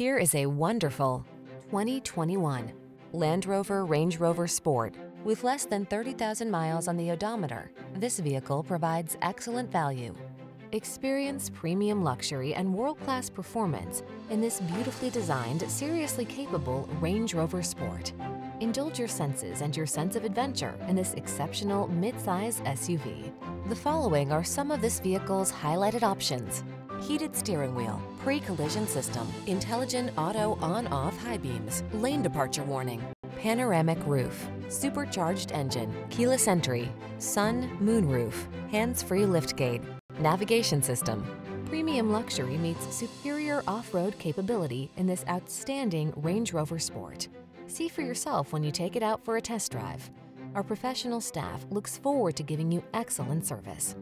Here is a wonderful 2021 Land Rover Range Rover Sport. With less than 30,000 miles on the odometer, this vehicle provides excellent value. Experience premium luxury and world-class performance in this beautifully designed, seriously capable Range Rover Sport. Indulge your senses and your sense of adventure in this exceptional midsize SUV. The following are some of this vehicle's highlighted options. Heated steering wheel, pre-collision system, intelligent auto on-off high beams, lane departure warning, panoramic roof, supercharged engine, keyless entry, sun, moon roof, hands-free liftgate, navigation system. Premium luxury meets superior off-road capability in this outstanding Range Rover Sport. See for yourself when you take it out for a test drive. Our professional staff looks forward to giving you excellent service.